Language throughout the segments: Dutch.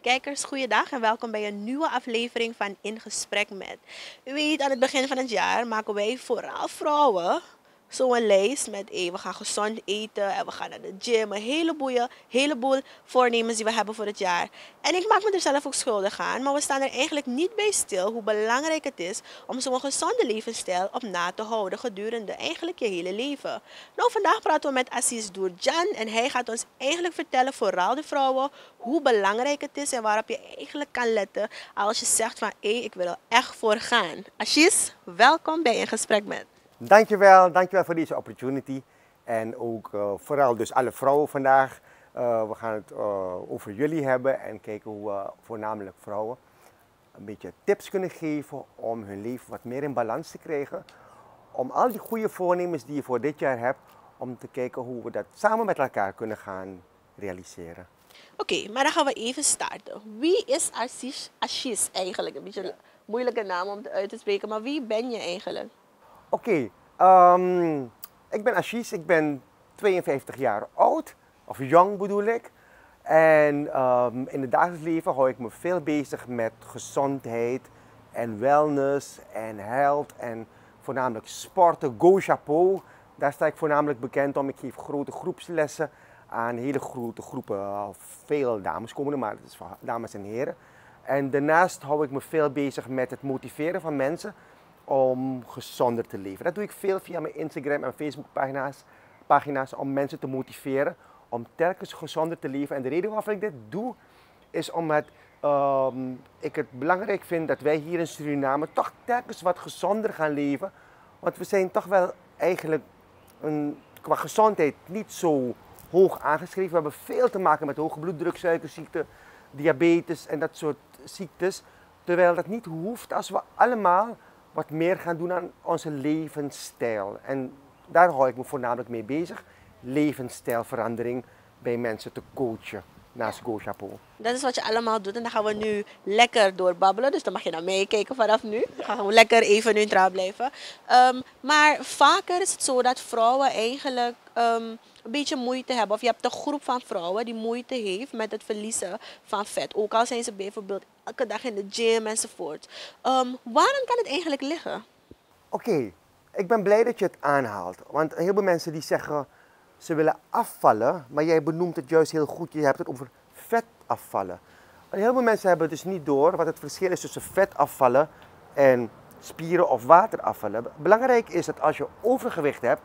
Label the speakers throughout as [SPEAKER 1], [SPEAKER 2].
[SPEAKER 1] Kijkers, goeiedag en welkom bij een nieuwe aflevering van In Gesprek Met. U weet, aan het begin van het jaar maken wij vooral vrouwen zo'n lijst met hey, we gaan gezond eten en we gaan naar de gym. Een heleboel, heleboel voornemens die we hebben voor het jaar. En ik maak me er zelf ook schuldig aan, maar we staan er eigenlijk niet bij stil hoe belangrijk het is om zo'n gezonde levensstijl op na te houden gedurende eigenlijk je hele leven. Nou, vandaag praten we met Assis Doerjan en hij gaat ons eigenlijk vertellen, vooral de vrouwen, hoe belangrijk het is en waarop je eigenlijk kan letten als je zegt van hé, ik wil er echt voor gaan. Assis, welkom bij In Gesprek Met.
[SPEAKER 2] Dankjewel, dankjewel voor deze opportunity. En ook uh, vooral dus alle vrouwen vandaag. Uh, we gaan het uh, over jullie hebben en kijken hoe we voornamelijk vrouwen een beetje tips kunnen geven om hun leven wat meer in balans te krijgen. Om al die goede voornemens die je voor dit jaar hebt, om te kijken hoe we dat samen met elkaar kunnen gaan realiseren.
[SPEAKER 1] Oké, maar dan gaan we even starten. Wie is Ashish, Ashish eigenlijk? Een beetje een moeilijke naam om uit te spreken, maar wie ben je eigenlijk?
[SPEAKER 2] Oké, um, ik ben Ashish, ik ben 52 jaar oud, of jong bedoel ik. En um, in het dagelijks leven hou ik me veel bezig met gezondheid en wellness en health en voornamelijk sporten, go chapeau. Daar sta ik voornamelijk bekend om. Ik geef grote groepslessen aan hele grote groepen. Veel dames komen er, maar het is voor dames en heren. En daarnaast hou ik me veel bezig met het motiveren van mensen om gezonder te leven. Dat doe ik veel via mijn Instagram en Facebook pagina's, pagina's om mensen te motiveren om telkens gezonder te leven. En de reden waarom ik dit doe is omdat um, ik het belangrijk vind dat wij hier in Suriname toch telkens wat gezonder gaan leven. Want we zijn toch wel eigenlijk een, qua gezondheid niet zo hoog aangeschreven. We hebben veel te maken met hoge bloeddruk, suikerziekte, diabetes en dat soort ziektes. Terwijl dat niet hoeft als we allemaal wat meer gaan doen aan onze levensstijl. En daar hou ik me voornamelijk mee bezig. Levensstijlverandering bij mensen te coachen naast Go Chapeau.
[SPEAKER 1] Dat is wat je allemaal doet en dan gaan we nu lekker doorbabbelen. Dus dan mag je naar meekijken vanaf nu. Dan gaan we lekker even neutraal blijven. Um, maar vaker is het zo dat vrouwen eigenlijk um, een beetje moeite hebben. Of je hebt een groep van vrouwen die moeite heeft met het verliezen van vet. Ook al zijn ze bijvoorbeeld elke dag in de gym enzovoort. Um, waarom kan het eigenlijk liggen?
[SPEAKER 2] Oké, okay. ik ben blij dat je het aanhaalt. Want heel veel mensen die zeggen ze willen afvallen, maar jij benoemt het juist heel goed. Je hebt het over vet afvallen. En heel veel mensen hebben dus niet door wat het verschil is tussen vet afvallen en spieren of water afvallen. Belangrijk is dat als je overgewicht hebt,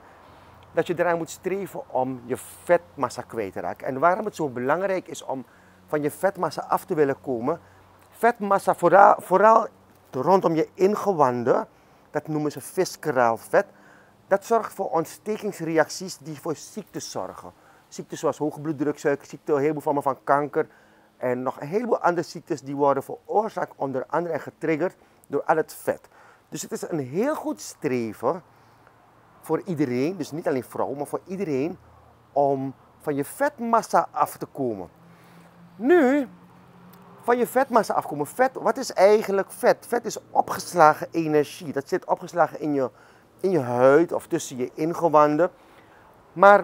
[SPEAKER 2] dat je eraan moet streven om je vetmassa kwijt te raken. En waarom het zo belangrijk is om van je vetmassa af te willen komen. Vetmassa, vooral, vooral rondom je ingewanden, dat noemen ze visceraal vet. Dat zorgt voor ontstekingsreacties die voor ziektes zorgen. Ziektes zoals hoge bloeddruk, suikerziekte, een heleboel vormen van kanker. En nog een heleboel andere ziektes die worden veroorzaakt onder andere en getriggerd door al het vet. Dus het is een heel goed streven voor iedereen, dus niet alleen vrouwen, maar voor iedereen, om van je vetmassa af te komen. Nu, van je vetmassa afkomen. Vet, wat is eigenlijk vet? Vet is opgeslagen energie. Dat zit opgeslagen in je, in je huid of tussen je ingewanden. Maar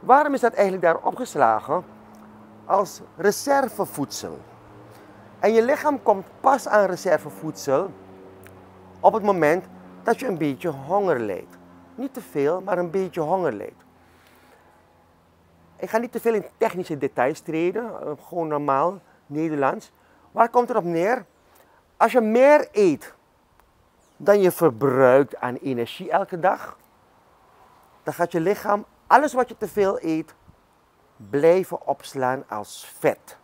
[SPEAKER 2] waarom is dat eigenlijk daar opgeslagen? Als reservevoedsel. En je lichaam komt pas aan reservevoedsel op het moment dat je een beetje honger lijdt. Niet te veel, maar een beetje honger lijdt. Ik ga niet te veel in technische details treden, eh, gewoon normaal Nederlands. Waar komt het op neer? Als je meer eet dan je verbruikt aan energie elke dag, dan gaat je lichaam alles wat je te veel eet blijven opslaan als vet.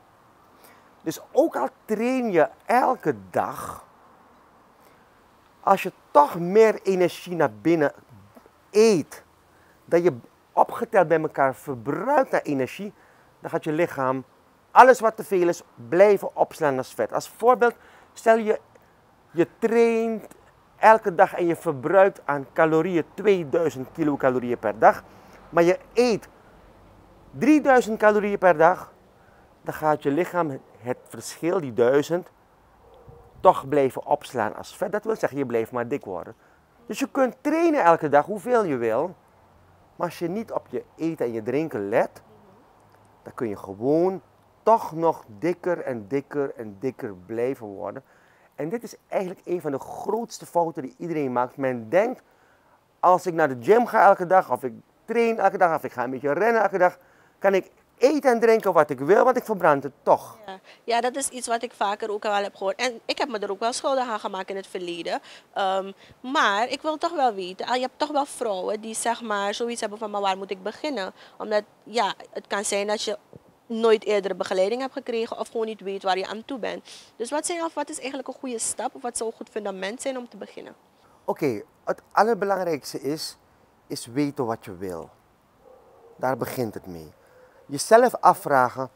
[SPEAKER 2] Dus ook al train je elke dag, als je toch meer energie naar binnen eet, dat je opgeteld bij elkaar verbruikt naar energie, dan gaat je lichaam alles wat te veel is blijven opslaan als vet. Als voorbeeld, stel je, je traint elke dag en je verbruikt aan calorieën 2000 kilocalorieën per dag, maar je eet 3000 calorieën per dag, dan gaat je lichaam het verschil, die 1000, toch blijven opslaan als vet. Dat wil zeggen, je blijft maar dik worden. Dus je kunt trainen elke dag hoeveel je wil. Maar als je niet op je eten en je drinken let, dan kun je gewoon toch nog dikker en dikker en dikker blijven worden. En dit is eigenlijk een van de grootste fouten die iedereen maakt. Men denkt, als ik naar de gym ga elke dag, of ik train elke dag, of ik ga een beetje rennen elke dag, kan ik eten en drinken wat ik wil, want ik verbrand het toch.
[SPEAKER 1] Ja. ja, dat is iets wat ik vaker ook al heb gehoord. En ik heb me er ook wel schuldig aan gemaakt in het verleden. Ehm, maar ik wil toch wel weten, je hebt toch wel vrouwen die zeg maar zoiets hebben van, maar waar moet ik beginnen? Omdat, ja, het kan zijn dat je nooit eerdere begeleiding hebt gekregen of gewoon niet weet waar je aan toe bent. Dus wat, zijn, of wat is eigenlijk een goede stap of wat zou een goed fundament zijn om te beginnen?
[SPEAKER 2] Oké, het allerbelangrijkste is, is weten wat je wil. Daar begint het mee. Jezelf afvragen,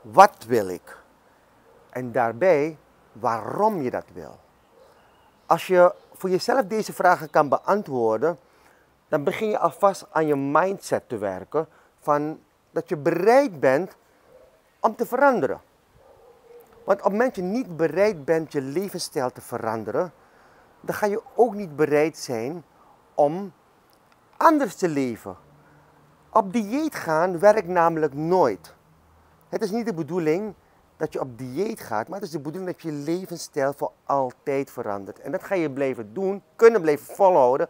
[SPEAKER 2] wat wil ik? En daarbij, waarom je dat wil. Als je voor jezelf deze vragen kan beantwoorden, dan begin je alvast aan je mindset te werken van dat je bereid bent om te veranderen. Want op het moment dat je niet bereid bent je levensstijl te veranderen, dan ga je ook niet bereid zijn om anders te leven. Op dieet gaan werkt namelijk nooit. Het is niet de bedoeling dat je op dieet gaat, maar het is de bedoeling dat je levensstijl voor altijd verandert. En dat ga je blijven doen, kunnen blijven volhouden,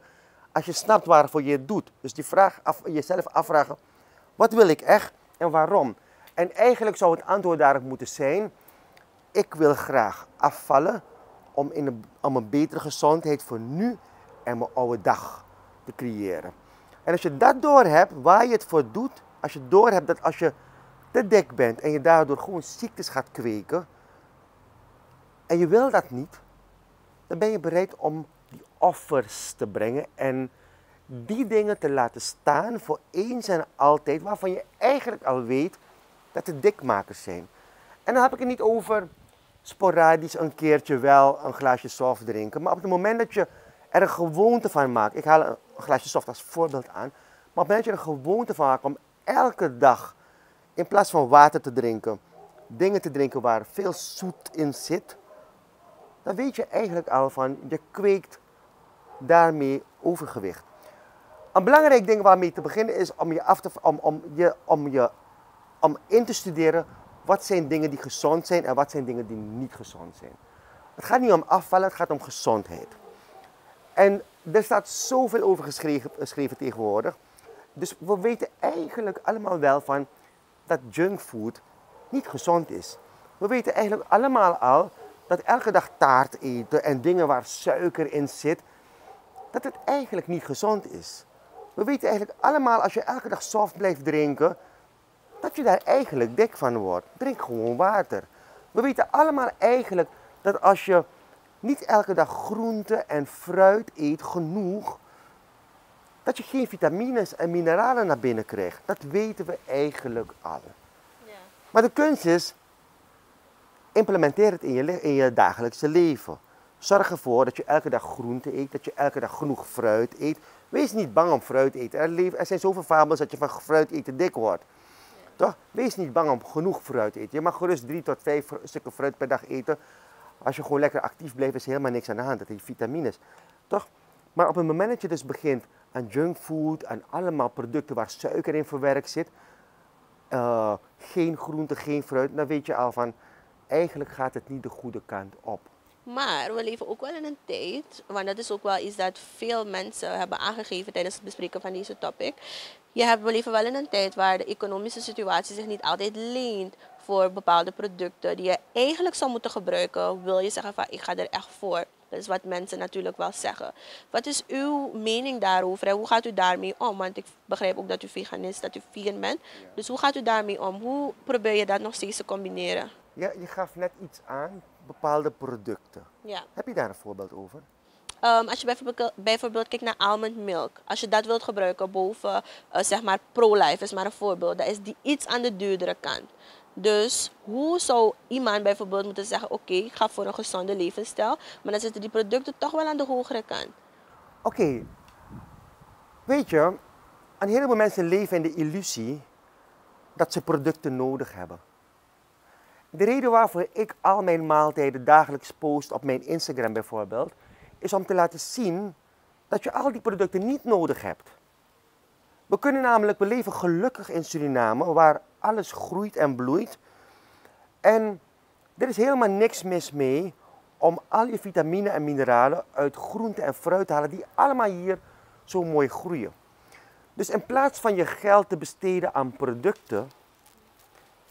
[SPEAKER 2] als je snapt waarvoor je het doet. Dus die vraag af, jezelf afvragen, wat wil ik echt en waarom? En eigenlijk zou het antwoord daarop moeten zijn, ik wil graag afvallen om, in een, om een betere gezondheid voor nu en mijn oude dag te creëren. En als je dat doorhebt, waar je het voor doet, als je doorhebt dat als je te dik bent en je daardoor gewoon ziektes gaat kweken, en je wil dat niet, dan ben je bereid om die offers te brengen en die dingen te laten staan voor eens en altijd, waarvan je eigenlijk al weet dat het dikmakers zijn. En dan heb ik het niet over sporadisch een keertje wel een glaasje soft drinken, maar op het moment dat je er een gewoonte van maakt, ik haal een glaasje soft als voorbeeld aan, maar op het moment dat je er een gewoonte van maakt om elke dag in plaats van water te drinken, dingen te drinken waar veel zoet in zit, dan weet je eigenlijk al van je kweekt daarmee overgewicht. Een belangrijk ding waarmee te beginnen is om je af te om, om je, om je om in te studeren wat zijn dingen die gezond zijn en wat zijn dingen die niet gezond zijn. Het gaat niet om afvallen, het gaat om gezondheid. En er staat zoveel over geschreven, geschreven tegenwoordig. Dus we weten eigenlijk allemaal wel van dat junkfood niet gezond is. We weten eigenlijk allemaal al dat elke dag taart eten en dingen waar suiker in zit, dat het eigenlijk niet gezond is. We weten eigenlijk allemaal als je elke dag soft blijft drinken, dat je daar eigenlijk dik van wordt. Drink gewoon water. We weten allemaal eigenlijk dat als je niet elke dag groente en fruit eet genoeg, dat je geen vitamines en mineralen naar binnen krijgt. Dat weten we eigenlijk al. Ja. Maar de kunst is, implementeer het in je, in je dagelijkse leven. Zorg ervoor dat je elke dag groente eet, dat je elke dag genoeg fruit eet. Wees niet bang om fruit te eten. Er, er zijn zoveel fabels dat je van fruit eten dik wordt. Toch? Wees niet bang om genoeg fruit te eten. Je mag gerust drie tot vijf stukken fruit per dag eten. Als je gewoon lekker actief blijft, is helemaal niks aan de hand. Dat heeft vitamines. Toch? Maar op het moment dat je dus begint aan junkfood, aan allemaal producten waar suiker in verwerkt zit, uh, geen groente, geen fruit, dan weet je al van, eigenlijk gaat het niet de goede kant op.
[SPEAKER 1] Maar we leven ook wel in een tijd, want dat is ook wel iets dat veel mensen hebben aangegeven tijdens het bespreken van deze topic. Je hebt, we leven wel in een tijd waar de economische situatie zich niet altijd leent voor bepaalde producten die je eigenlijk zou moeten gebruiken. Wil je zeggen van ik ga er echt voor. Dat is wat mensen natuurlijk wel zeggen. Wat is uw mening daarover en hoe gaat u daarmee om? Want ik begrijp ook dat u veganist, dat u vegan bent. Dus hoe gaat u daarmee om? Hoe probeer je dat nog steeds te combineren?
[SPEAKER 2] Ja, je gaf net iets aan, bepaalde producten. Ja. Heb je daar een voorbeeld over?
[SPEAKER 1] Um, als je bijvoorbeeld, kijkt naar almond milk. Als je dat wilt gebruiken boven, uh, zeg maar, pro-life is maar een voorbeeld. Dat is die iets aan de duurdere kant. Dus hoe zou iemand bijvoorbeeld moeten zeggen: Oké, ik ga voor een gezonde levensstijl, maar dan zitten die producten toch wel aan de hogere kant?
[SPEAKER 2] Oké, weet je, een heleboel mensen leven in de illusie dat ze producten nodig hebben. De reden waarvoor ik al mijn maaltijden dagelijks post op mijn Instagram bijvoorbeeld, is om te laten zien dat je al die producten niet nodig hebt. We kunnen namelijk, we leven gelukkig in Suriname, waar alles groeit en bloeit. En er is helemaal niks mis mee om al je vitamine en mineralen uit groente en fruit te halen die allemaal hier zo mooi groeien. Dus in plaats van je geld te besteden aan producten,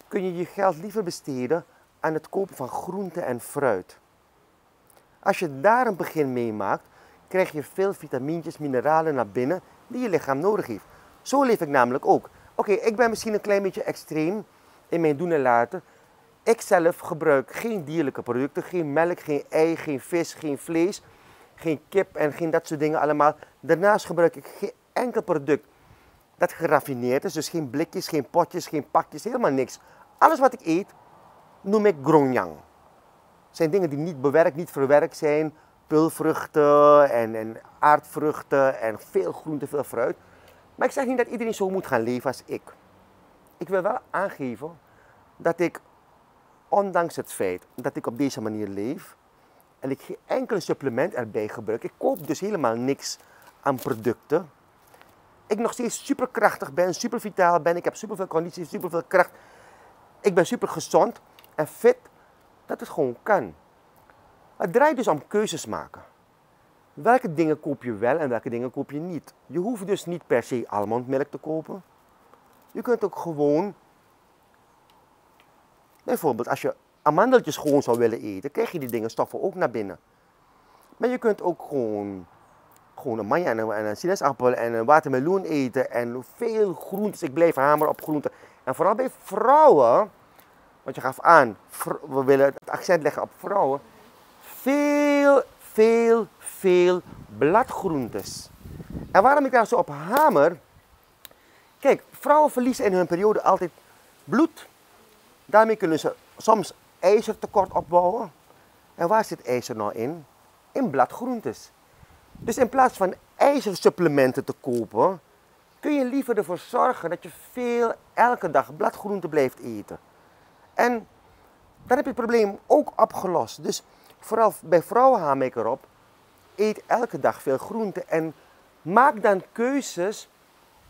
[SPEAKER 2] kun je je geld liever besteden aan het kopen van groente en fruit. Als je daar een begin mee maakt, krijg je veel vitamintjes, mineralen naar binnen die je lichaam nodig heeft. Zo leef ik namelijk ook. Oké, ik ben misschien een klein beetje extreem in mijn doen en laten. Ik zelf gebruik geen dierlijke producten, geen melk, geen ei, geen vis, geen vlees, geen kip en geen dat soort dingen allemaal. Daarnaast gebruik ik geen enkel product dat geraffineerd is, dus geen blikjes, geen potjes, geen pakjes, helemaal niks. Alles wat ik eet, noem ik gronjang. Zijn dingen die niet bewerkt, niet verwerkt zijn, pulvruchten en, en aardvruchten en veel groente, veel fruit. Maar ik zeg niet dat iedereen zo moet gaan leven als ik. Ik wil wel aangeven dat ik, ondanks het feit dat ik op deze manier leef en ik geen enkele supplement erbij gebruik, ik koop dus helemaal niks aan producten. Ik nog steeds superkrachtig ben, super vitaal ben, ik heb superveel conditie, superveel kracht. Ik ben super gezond en fit, dat het gewoon kan. Het draait dus om keuzes maken. Welke dingen koop je wel en welke dingen koop je niet? Je hoeft dus niet per se almondmelk te kopen. Je kunt ook gewoon, bijvoorbeeld als je amandeltjes gewoon zou willen eten, krijg je die dingen stoffen ook naar binnen. Maar je kunt ook gewoon, gewoon een manja en een, en een sinaasappel en een watermeloen eten en veel groentes. Ik blijf hameren op groenten. En vooral bij vrouwen, want je gaf aan, we willen het accent leggen op vrouwen, veel, veel, veel bladgroentes. En waarom ik daar zo op hamer? Kijk, vrouwen verliezen in hun periode altijd bloed. Daarmee kunnen ze soms ijzertekort opbouwen. En waar zit ijzer nou in? In bladgroentes. Dus in plaats van ijzersupplementen te kopen, kun je liever ervoor zorgen dat je veel elke dag bladgroenten blijft eten. En dan heb je het probleem ook opgelost. Dus vooral bij vrouwen haal ik erop, eet elke dag veel groente en maak dan keuzes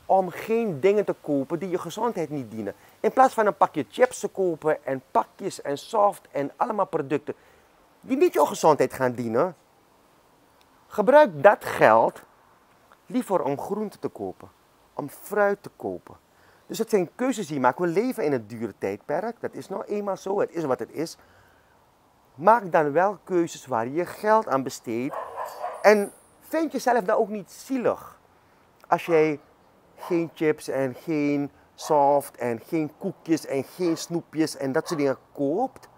[SPEAKER 2] om geen dingen te kopen die je gezondheid niet dienen. In plaats van een pakje chips te kopen en pakjes en soft en allemaal producten die niet je gezondheid gaan dienen, gebruik dat geld liever om groente te kopen, om fruit te kopen. Dus het zijn keuzes die je maakt. We leven in een dure tijdperk, dat is nou eenmaal zo, het is wat het is. Maak dan wel keuzes waar je je geld aan besteedt. En vind jezelf dan ook niet zielig als jij geen chips en geen soft en geen koekjes en geen snoepjes en dat soort dingen koopt,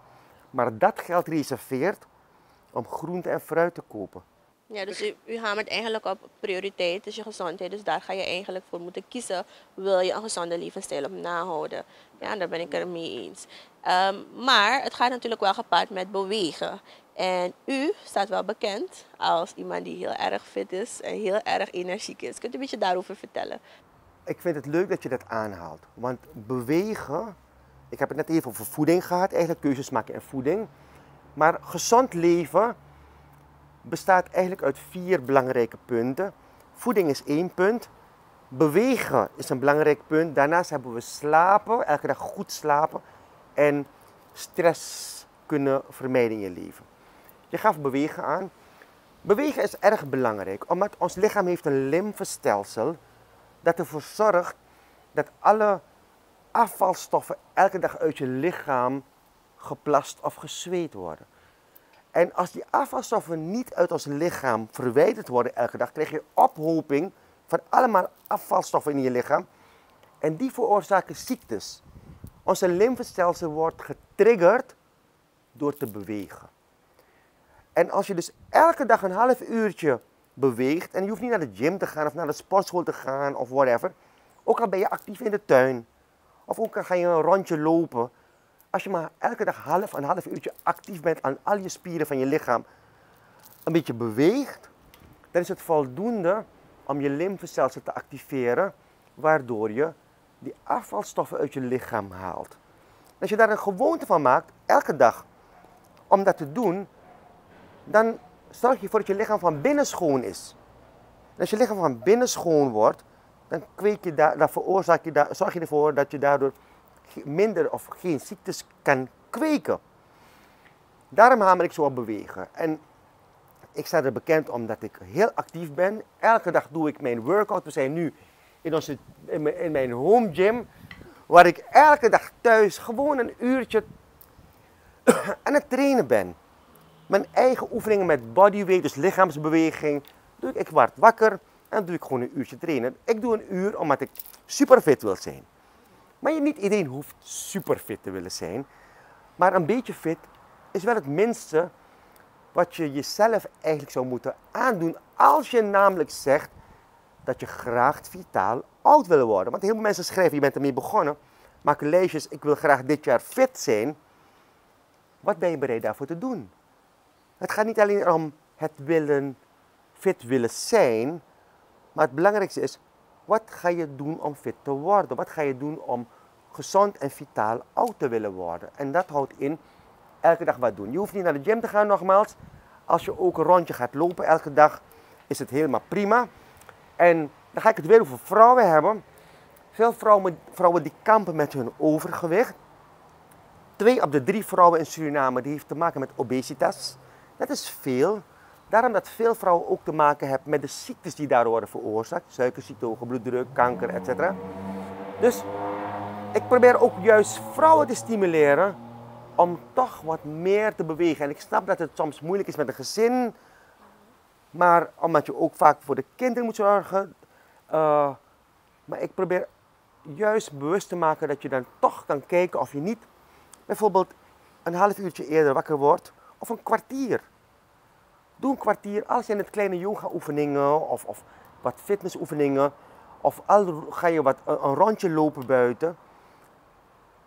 [SPEAKER 2] maar dat geld reserveert om groente en fruit te kopen.
[SPEAKER 1] Ja, dus u, u hamert eigenlijk op prioriteit, dus je gezondheid. Dus daar ga je eigenlijk voor moeten kiezen. Wil je een gezonde levensstijl op nahouden? Ja, daar ben ik er mee eens. Ehm, maar het gaat natuurlijk wel gepaard met bewegen. En u staat wel bekend als iemand die heel erg fit is en heel erg energiek is. Kunt u een beetje daarover vertellen?
[SPEAKER 2] Ik vind het leuk dat je dat aanhaalt. Want bewegen, ik heb het net even over voeding gehad, eigenlijk keuzes maken in voeding. Maar gezond leven bestaat eigenlijk uit vier belangrijke punten. Voeding is één punt. Bewegen is een belangrijk punt. Daarnaast hebben we slapen, elke dag goed slapen. En stress kunnen vermijden in je leven. Je gaf bewegen aan. Bewegen is erg belangrijk, omdat ons lichaam heeft een lymfestelsel dat ervoor zorgt dat alle afvalstoffen elke dag uit je lichaam geplast of gezweet worden. En als die afvalstoffen niet uit ons lichaam verwijderd worden elke dag, krijg je ophoping van allemaal afvalstoffen in je lichaam. En die veroorzaken ziektes. Onze lymfestelsel wordt getriggerd door te bewegen. En als je dus elke dag een half uurtje beweegt, en je hoeft niet naar de gym te gaan of naar de sportschool te gaan of whatever, ook al ben je actief in de tuin, of ook al ga je een rondje lopen, als je maar elke dag half, een half uurtje actief bent aan al je spieren van je lichaam, een beetje beweegt, dan is het voldoende om je lymfestelsel te activeren, waardoor je die afvalstoffen uit je lichaam haalt. Als je daar een gewoonte van maakt, elke dag, om dat te doen, dan zorg je voor dat je lichaam van binnen schoon is. als je lichaam van binnen schoon wordt, dan, kweek je daar, dan veroorzaak je daar, zorg je ervoor dat je daardoor minder of geen ziektes kan kweken. Daarom hamer ik zo op bewegen. En ik sta er bekend omdat ik heel actief ben. Elke dag doe ik mijn workout. We zijn nu in, onze, in, mijn, home gym. Waar ik elke dag thuis gewoon een uurtje aan het trainen ben. Mijn eigen oefeningen met bodyweight, dus lichaamsbeweging. Doe ik, ik word wakker en doe ik gewoon een uurtje trainen. Ik doe een uur omdat ik super fit wil zijn. Maar niet iedereen hoeft super fit te willen zijn. Maar een beetje fit is wel het minste wat je jezelf eigenlijk zou moeten aandoen. Als je namelijk zegt dat je graag vitaal oud wil worden. Want heel veel mensen schrijven, je bent ermee begonnen, maken lijstjes, ik wil graag dit jaar fit zijn. Wat ben je bereid daarvoor te doen? Het gaat niet alleen om het willen, fit willen zijn, maar het belangrijkste is, wat ga je doen om fit te worden? Wat ga je doen om gezond en vitaal oud te willen worden? En dat houdt in elke dag wat doen. Je hoeft niet naar de gym te gaan nogmaals. Als je ook een rondje gaat lopen elke dag, is het helemaal prima. En dan ga ik het weer over vrouwen hebben. Veel vrouwen, vrouwen die kampen met hun overgewicht. Twee op de drie vrouwen in Suriname die heeft te maken met obesitas. Dat is veel. Daarom dat veel vrouwen ook te maken hebben met de ziektes die daar worden veroorzaakt. Suikerziekte, hoge bloeddruk, kanker, etc. Dus ik probeer ook juist vrouwen te stimuleren om toch wat meer te bewegen. En ik snap dat het soms moeilijk is met een gezin. Maar omdat je ook vaak voor de kinderen moet zorgen. Uh, maar ik probeer juist bewust te maken dat je dan toch kan kijken of je niet bijvoorbeeld een half uurtje eerder wakker wordt of een kwartier. Doe een kwartier als je in het kleine yoga oefeningen of, of wat fitnessoefeningen of al ga je wat, een, rondje lopen buiten.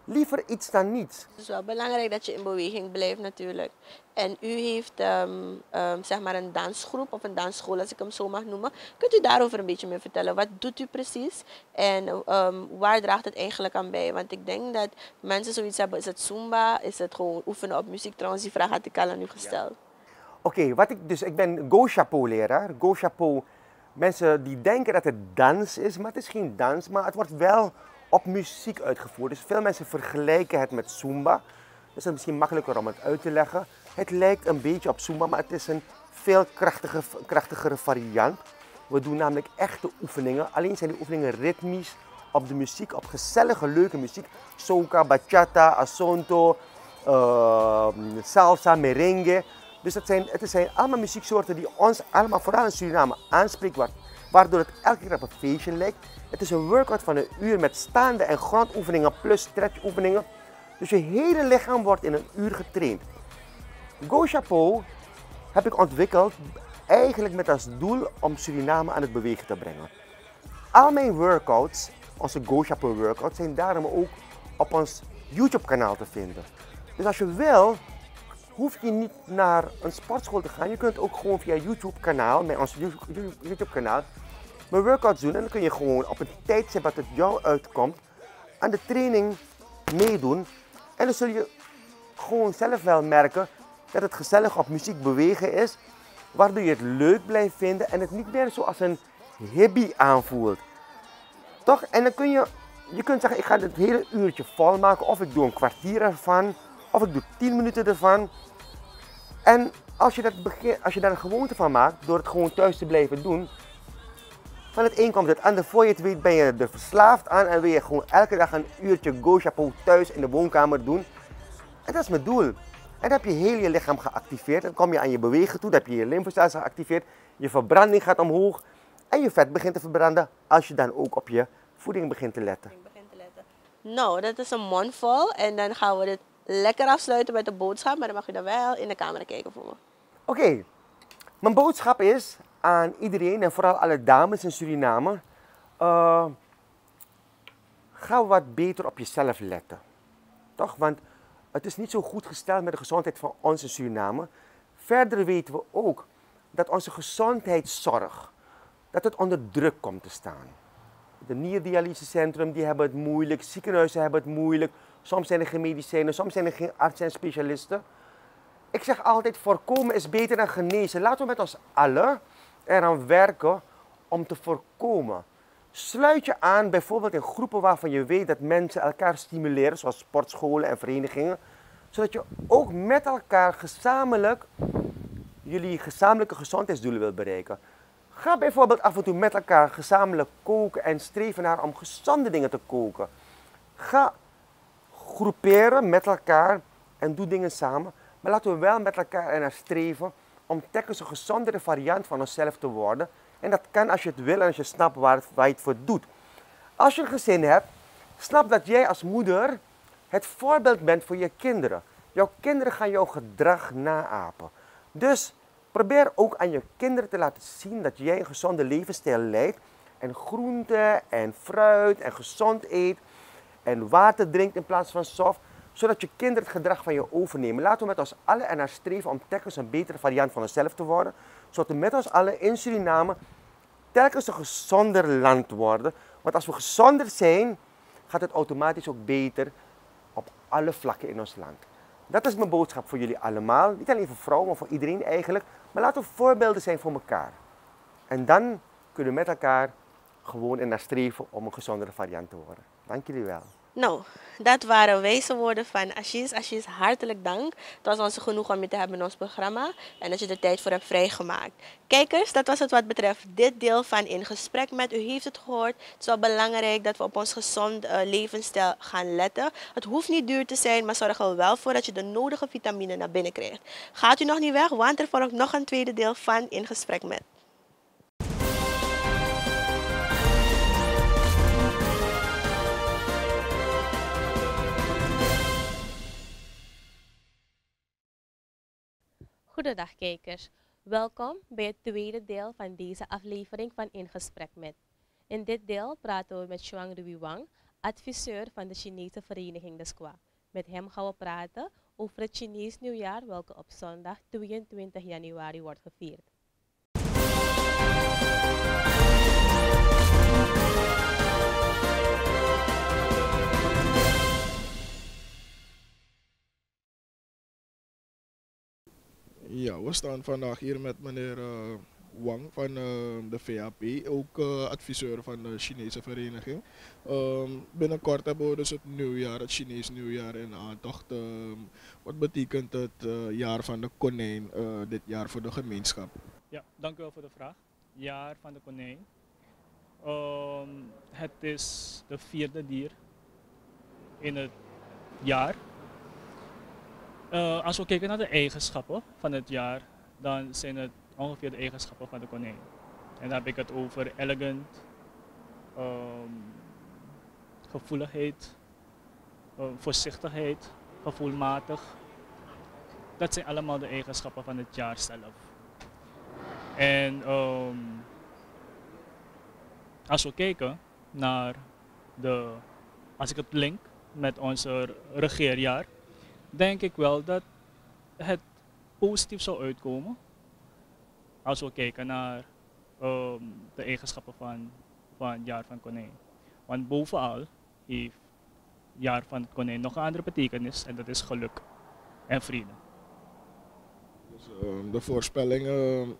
[SPEAKER 2] Liever iets dan niets.
[SPEAKER 1] Het is wel belangrijk dat je in beweging blijft natuurlijk. En u heeft um, um, zeg maar een dansgroep of een dansschool, als ik hem zo mag noemen. Kunt u daarover een beetje meer vertellen? Wat doet u precies en um, waar draagt het eigenlijk aan bij? Want ik denk dat mensen zoiets hebben, is het Zumba, is het gewoon oefenen op muziek? Trouwens, die vraag had ik al aan u gesteld.
[SPEAKER 2] Oké, wat ik dus, ik ben Go Chapeau leraar. Go Chapeau, mensen die denken dat het dans is, maar het is geen dans, maar het wordt wel op muziek uitgevoerd. Dus veel mensen vergelijken het met Zumba. Dus het is misschien makkelijker om het uit te leggen. Het lijkt een beetje op Zumba, maar het is een veel krachtiger, krachtigere variant. We doen namelijk echte oefeningen. Alleen zijn die oefeningen ritmisch op de muziek, op gezellige, leuke muziek. Soca, bachata, asonto, uh, salsa, merengue. Dus het zijn, het zijn allemaal muzieksoorten die ons allemaal, vooral in Suriname, aanspreken. Waardoor het elke keer op een feestje lijkt. Het is een workout van een uur met staande en grondoefeningen plus stretchoefeningen. Dus je hele lichaam wordt in een uur getraind. Go Chapeau heb ik ontwikkeld eigenlijk met als doel om Suriname aan het bewegen te brengen. Al mijn workouts, onze Go Chapeau workouts, zijn daarom ook op ons YouTube kanaal te vinden. Dus als je wil, hoef je niet naar een sportschool te gaan. Je kunt ook gewoon via YouTube kanaal, met ons YouTube kanaal, mijn workouts doen. En dan kun je gewoon op een tijdstip wat het jou uitkomt, aan de training meedoen. En dan zul je gewoon zelf wel merken dat het gezellig op muziek bewegen is. Waardoor je het leuk blijft vinden en het niet meer zoals een hobby aanvoelt. Toch? En dan kun je, je kunt zeggen, ik ga het hele uurtje vol maken. Of ik doe een kwartier ervan. Of ik doe 10 minuten ervan. En als je, dat begin, als je daar een gewoonte van maakt, door het gewoon thuis te blijven doen, van het een komt het ander. Voor je het weet ben je er verslaafd aan en wil je gewoon elke dag een uurtje go chapeau thuis in de woonkamer doen. En dat is mijn doel. En dan heb je heel je lichaam geactiveerd. Dan kom je aan je bewegen toe, dan heb je je lymfestelsel geactiveerd. Je verbranding gaat omhoog en je vet begint te verbranden als je dan ook op je voeding begint te letten.
[SPEAKER 1] Nou, dat is een mondvol en dan gaan we dit lekker afsluiten met de boodschap, maar dan mag je dan wel in de camera kijken voor me.
[SPEAKER 2] Oké, mijn boodschap is aan iedereen en vooral alle dames in Suriname. Uh, ga wat beter op jezelf letten. Toch? Want het is niet zo goed gesteld met de gezondheid van ons in Suriname. Verder weten we ook dat onze gezondheidszorg dat het onder druk komt te staan. De nierdialysecentrum die hebben het moeilijk, ziekenhuizen hebben het moeilijk. Soms zijn er geen medicijnen, soms zijn er geen artsen en specialisten. Ik zeg altijd, voorkomen is beter dan genezen. Laten we met ons allen eraan werken om te voorkomen. Sluit je aan bijvoorbeeld in groepen waarvan je weet dat mensen elkaar stimuleren, zoals sportscholen en verenigingen, Zodat je ook met elkaar gezamenlijk jullie gezamenlijke gezondheidsdoelen wilt bereiken. Ga bijvoorbeeld af en toe met elkaar gezamenlijk koken en streven naar om gezonde dingen te koken. Ga groeperen met elkaar en doe dingen samen. Maar laten we wel met elkaar ernaar streven om telkens een gezondere variant van onszelf te worden. En dat kan als je het wil en als je snapt waar, waar je het voor doet. Als je een gezin hebt, snap dat jij als moeder het voorbeeld bent voor je kinderen. Jouw kinderen gaan jouw gedrag naapen. Dus probeer ook aan je kinderen te laten zien dat jij een gezonde levensstijl leidt. En groente en fruit en gezond eet. En water drinkt in plaats van soft. Zodat je kinderen het gedrag van je overnemen. Laten we met ons allen ernaar streven om telkens een betere variant van onszelf te worden. Zodat we met ons allen in Suriname telkens een gezonder land worden. Want als we gezonder zijn, gaat het automatisch ook beter op alle vlakken in ons land. Dat is mijn boodschap voor jullie allemaal. Niet alleen voor vrouwen, maar voor iedereen eigenlijk. Maar laten we voorbeelden zijn voor elkaar. En dan kunnen we met elkaar gewoon naar streven om een gezondere variant te worden. Dank jullie wel.
[SPEAKER 1] Nou, dat waren wijze woorden van Ashies. Ashies, hartelijk dank. Het was ons genoeg om je te hebben in ons programma en dat je er tijd voor hebt vrijgemaakt. Kijkers, dat was het wat betreft dit deel van In Gesprek met. U heeft het gehoord. Het is wel belangrijk dat we op ons gezond uh, levensstijl gaan letten. Het hoeft niet duur te zijn, maar zorg er wel voor dat je de nodige vitamine naar binnen krijgt. Gaat u nog niet weg, want er volgt nog een tweede deel van In Gesprek met.
[SPEAKER 3] Goedendag kijkers, welkom bij het tweede deel van deze aflevering van In Gesprek Met. In dit deel praten we met Xuang Rui Wang, adviseur van de Chinese vereniging de Squa. Met hem gaan we praten over het Chinees nieuwjaar welke op zondag 22 januari wordt gevierd.
[SPEAKER 4] Ja, we staan vandaag hier met meneer uh, Wang van uh, de VAP, ook uh, adviseur van de Chinese vereniging. Um, binnenkort hebben we dus het nieuwjaar, het Chinees nieuwjaar in aantocht. Um, wat betekent het jaar van de konijn dit jaar voor de gemeenschap?
[SPEAKER 5] Ja, dank u wel voor de vraag. Jaar van de konijn. Um, het is de vierde dier in het jaar. Uh, als we kijken naar de eigenschappen van het jaar, dan zijn het ongeveer de eigenschappen van de konijn. En dan heb ik het over elegant, um, gevoeligheid, uh, voorzichtigheid, gevoelmatig. Dat zijn allemaal de eigenschappen van het jaar zelf. En um, als we kijken naar de, als ik het link met onze regeerjaar, denk ik wel dat het positief zou uitkomen als we kijken naar um, de eigenschappen van, van het jaar van konijn. Want bovenal heeft het jaar van het konijn nog een andere betekenis en dat is geluk en vrede.
[SPEAKER 4] Dus, um, de voorspelling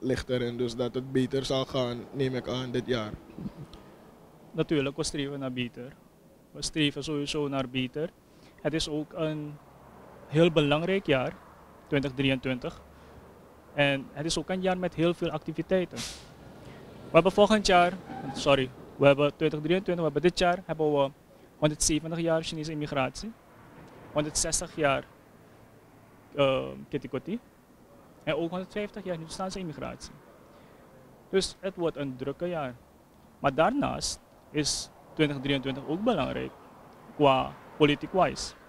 [SPEAKER 4] ligt erin dus dat het beter zal gaan, neem ik aan, dit jaar.
[SPEAKER 5] Natuurlijk, we streven naar beter. We streven sowieso naar beter. Het is ook een heel belangrijk jaar, 2023. En het is ook een jaar met heel veel activiteiten. We hebben volgend jaar, sorry, we hebben 2023, we hebben dit jaar hebben we 170 jaar Chinese immigratie, 160 jaar uh, en ook 150 jaar Hindustaanse immigratie. Dus het wordt een drukke jaar. Maar daarnaast is 2023 ook belangrijk qua politiek-wise. Uh,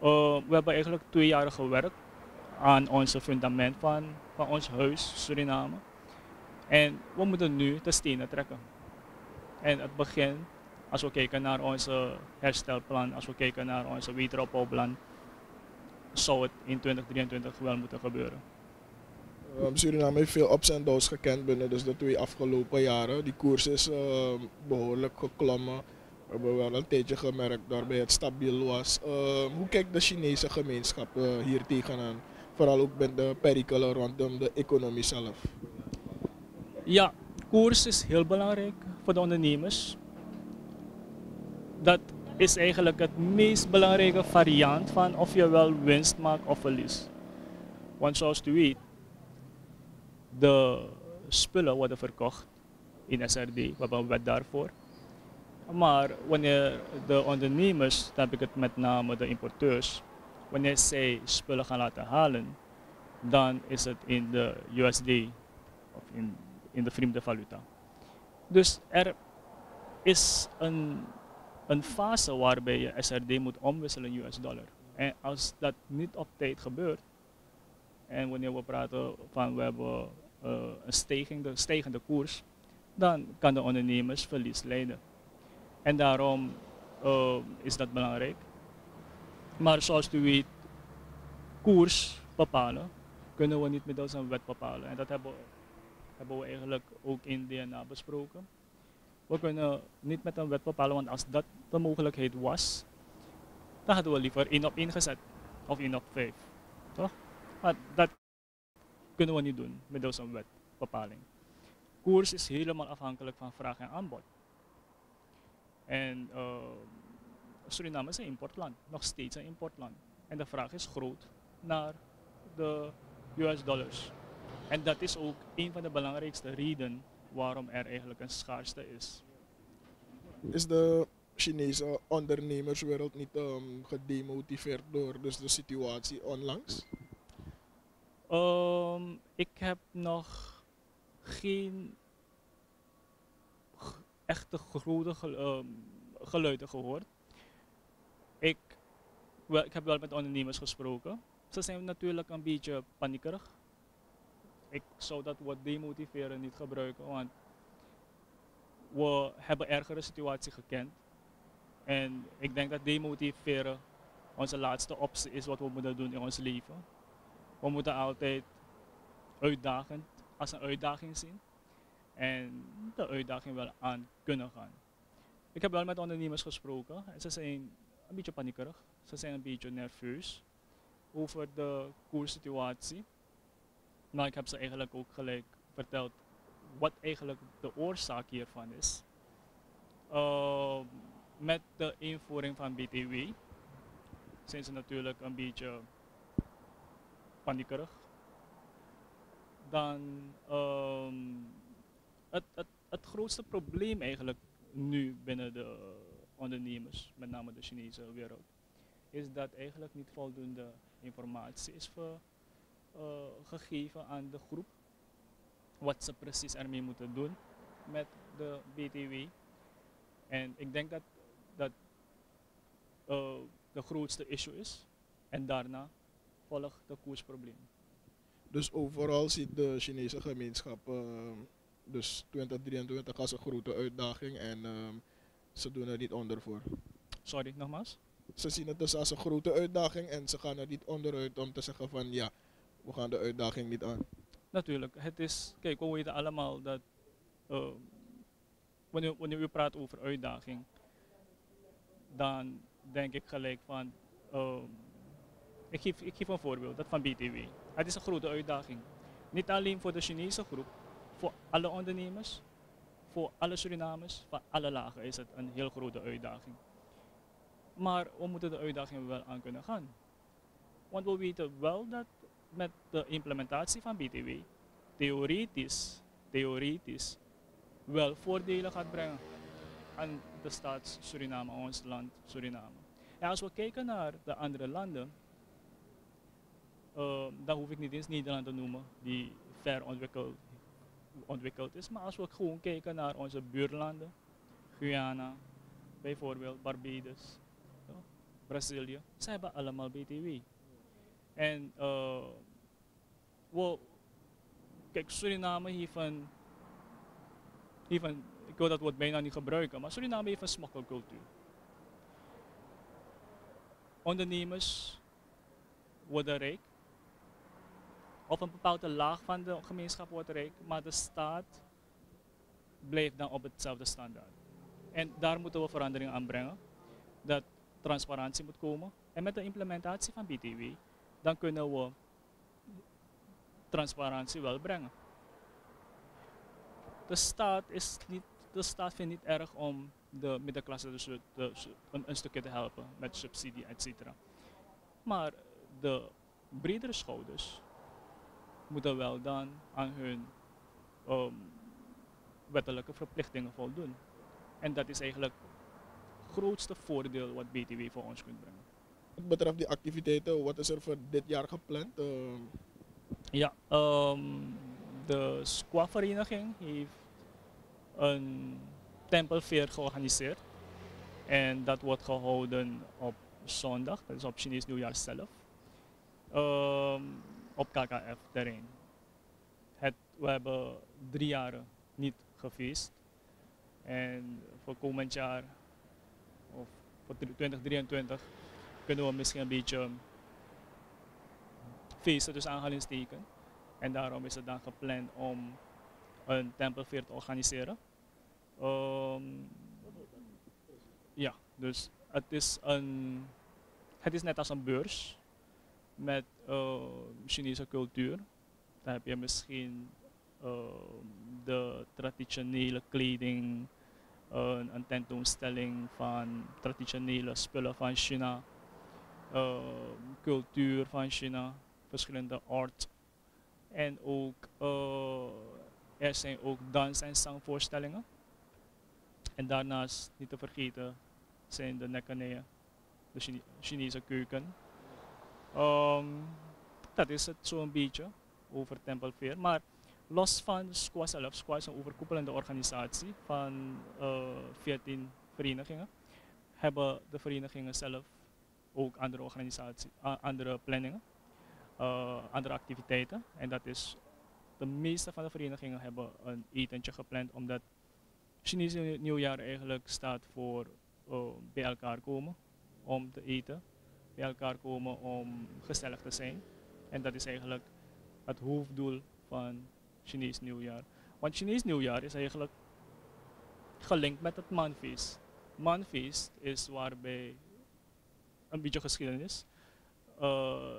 [SPEAKER 5] we hebben eigenlijk twee jaar gewerkt aan onze fundament van, van ons huis Suriname. En we moeten nu de stenen trekken. En het begin, als we kijken naar onze herstelplan, als we kijken naar onze wederopbouwplan, zou het in 2023 wel moeten gebeuren.
[SPEAKER 4] Um, Suriname heeft veel ups en downs gekend binnen dus de twee afgelopen jaren. Die koers is uh, behoorlijk geklommen. We hebben wel een tijdje gemerkt waarbij het stabiel was. Uh, hoe kijkt de Chinese gemeenschap uh, hier tegenaan? Vooral ook met de perikelen rondom de economie zelf.
[SPEAKER 5] Ja, koers is heel belangrijk voor de ondernemers. Dat is eigenlijk het meest belangrijke variant van of je wel winst maakt of verlies. Want zoals u weet, de spullen worden verkocht in SRD, we een wet daarvoor. Maar wanneer de ondernemers, dan heb ik het met name de importeurs, wanneer zij spullen gaan laten halen, dan is het in de USD of in, in de vreemde valuta. Dus er is een, een fase waarbij je SRD moet omwisselen in US dollar. En als dat niet op tijd gebeurt, en wanneer we praten van we hebben uh, een stijgende, stijgende koers, dan kan de ondernemers verlies leiden. En daarom uh, is dat belangrijk. Maar zoals u weet, koers bepalen kunnen we niet middels een wet bepalen. En dat hebben, hebben we eigenlijk ook in DNA besproken. We kunnen niet met een wet bepalen, want als dat de mogelijkheid was, dan hadden we liever 1 op 1 gezet. Of 1 op 5. Toch? Maar dat kunnen we niet doen middels een wetbepaling. Koers is helemaal afhankelijk van vraag en aanbod. En uh, Suriname is een importland, nog steeds een importland. En de vraag is groot naar de US dollars. En dat is ook een van de belangrijkste redenen waarom er eigenlijk een schaarste is.
[SPEAKER 4] Is de Chinese ondernemerswereld niet um, gedemotiveerd door dus de situatie onlangs?
[SPEAKER 5] Um, ik heb nog geen echte grote um, geluiden gehoord. Ik, wel, ik heb wel met ondernemers gesproken. Ze zijn natuurlijk een beetje paniekerig. Ik zou dat woord demotiveren niet gebruiken, want we hebben ergere situatie gekend. En ik denk dat demotiveren onze laatste optie is wat we moeten doen in ons leven. We moeten altijd uitdagend als een uitdaging zien en de uitdaging wel aan kunnen gaan. Ik heb wel met ondernemers gesproken en ze zijn een beetje paniekerig. Ze zijn een beetje nerveus over de koerssituatie. Maar ik heb ze eigenlijk ook gelijk verteld wat eigenlijk de oorzaak hiervan is. Uh, met de invoering van BTW zijn ze natuurlijk een beetje paniekerig. Dan um, het, het, grootste probleem eigenlijk nu binnen de ondernemers, met name de Chinese wereld, is dat eigenlijk niet voldoende informatie is uh, gegeven aan de groep. Wat ze precies ermee moeten doen met de BTW. En ik denk dat dat uh, de grootste issue is. En daarna volgt de koersprobleem.
[SPEAKER 4] Dus overal ziet de Chinese gemeenschap dus 2023 als een grote uitdaging en um, ze doen er niet onder voor.
[SPEAKER 5] Sorry, nogmaals?
[SPEAKER 4] Ze zien het dus als een grote uitdaging en ze gaan er niet onderuit om te zeggen van ja, we gaan de uitdaging niet aan.
[SPEAKER 5] Natuurlijk, het is, kijk, we weten allemaal dat uh, wanneer, wanneer we praten over uitdaging, dan denk ik gelijk van, uh, ik, geef, ik geef een voorbeeld, dat van BTW. Het is een grote uitdaging. Niet alleen voor de Chinese groep, voor alle ondernemers, voor alle Surinamers, van alle lagen is het een heel grote uitdaging. Maar we moeten de uitdaging wel aan kunnen gaan. Want we weten wel dat met de implementatie van BTW theoretisch, theoretisch wel voordelen gaat brengen aan de staat Suriname, ons land Suriname. En als we kijken naar de andere landen, uh, dan hoef ik niet eens Nederland te noemen, die ver ontwikkeld, ontwikkeld is. Maar als we gewoon kijken naar onze buurlanden, Guyana, bijvoorbeeld Barbados, Brazilië, ze hebben allemaal BTW. En uh, kijk, Suriname heeft een, heeft een, ik wil dat woord bijna niet gebruiken, maar Suriname heeft een smokkelcultuur. Ondernemers worden rijk, of een bepaalde laag van de gemeenschap wordt rijk, maar de staat blijft dan op hetzelfde standaard. En daar moeten we verandering aan brengen, dat transparantie moet komen. En met de implementatie van BTW, dan kunnen we transparantie wel brengen. De staat, is niet, de staat vindt niet erg om de middenklasse dus de, een, stukje te helpen met subsidie, et cetera. Maar de bredere schouders moeten wel dan aan hun ehm, wettelijke verplichtingen voldoen. En dat is eigenlijk het grootste voordeel wat BTW voor ons kunt brengen.
[SPEAKER 4] Wat betreft die activiteiten, wat is er voor dit jaar gepland? Ehm,
[SPEAKER 5] Ja, ehm, de squavereniging heeft een tempelfeer georganiseerd. En dat wordt gehouden op zondag, dat is op Chinees nieuwjaar zelf. Op KKF-terrein. We hebben drie jaren niet gefeest. En voor komend jaar, of voor 2023, kunnen we misschien een beetje feesten dus aanhalingstekens. En daarom is het dan gepland om een tempelfeer te organiseren. Ehm, ja, dus het is, een, het is net als een beurs met eh, Chinese cultuur. Dan heb je misschien ehm, de traditionele kleding, een, een tentoonstelling van traditionele spullen van China, ehm, cultuur van China, verschillende art. En ook, eh, er zijn ook dans- en zangvoorstellingen. En daarnaast, niet te vergeten, zijn de nekkaneeën, de Chine- Chinese keuken. Ehm, dat is het zo'n beetje over Tempelfeer. Maar los van SQUA zelf, SQUA is een overkoepelende organisatie van eh 14 verenigingen. Hebben de verenigingen zelf ook andere organisaties, andere planningen, eh, andere activiteiten. En dat is, de meeste van de verenigingen hebben een etentje gepland, omdat Chinese nieuwjaar eigenlijk staat voor eh, bij elkaar komen om te eten, bij elkaar komen om gezellig te zijn. En dat is eigenlijk het hoofddoel van Chinees nieuwjaar. Want Chinees nieuwjaar is eigenlijk gelinkt met het manfeest. Manfeest is waarbij een beetje geschiedenis. Eh,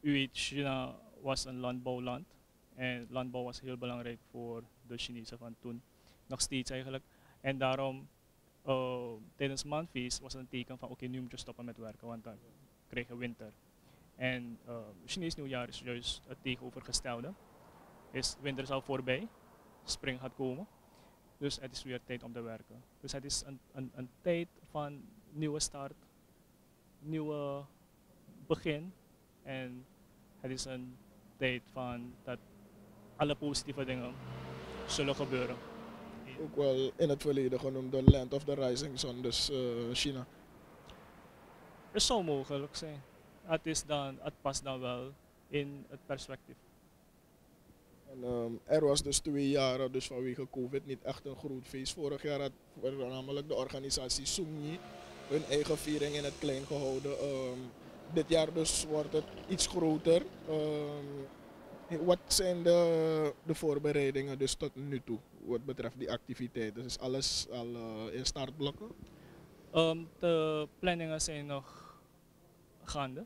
[SPEAKER 5] u weet, China was een landbouwland. En landbouw was heel belangrijk voor de Chinezen van toen. Nog steeds eigenlijk. En daarom, tijdens manfeest was het een teken van oké, nu moet je stoppen met werken, want dan krijg je winter. En uh, Chinees nieuwjaar is juist het tegenovergestelde. Is winter is al voorbij, spring gaat komen. Dus het is weer tijd om te werken. Dus het is een, een, een tijd van nieuwe start, nieuwe begin. En het is een tijd van dat alle positieve dingen zullen gebeuren.
[SPEAKER 4] Ook wel in het verleden genoemd de Land of the Rising Sun, dus eh, China.
[SPEAKER 5] Het zou mogelijk zijn. Het, is dan, het past dan wel in het perspectief.
[SPEAKER 4] En, ehm, er was dus twee jaren, dus vanwege COVID, niet echt een groot feest. Vorig jaar had namelijk de organisatie Sungyi hun eigen viering in het klein gehouden. Ehm, dit jaar dus wordt het iets groter. Ehm, wat zijn de, de voorbereidingen dus tot nu toe wat betreft die activiteiten? Is alles al eh, in startblokken?
[SPEAKER 5] Ehm, de planningen zijn nog gaande.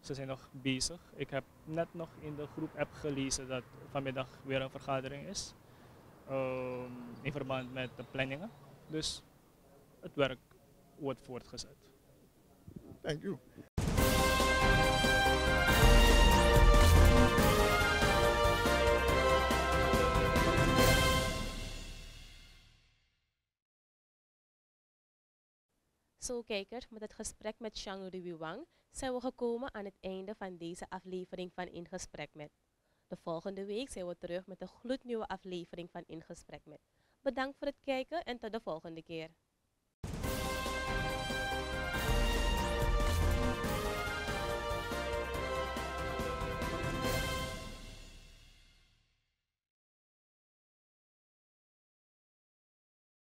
[SPEAKER 5] Ze zijn nog bezig. Ik heb net nog in de groep app gelezen dat vanmiddag weer een vergadering is. ehm, in verband met de planningen. Dus het werk wordt voortgezet.
[SPEAKER 4] Thank you.
[SPEAKER 3] Zo kijkers, met het gesprek met Shang Rui Wang zijn we gekomen aan het einde van deze aflevering van In Gesprek Met. De volgende week zijn we terug met een gloednieuwe aflevering van In Gesprek Met. Bedankt voor het kijken en tot de volgende keer.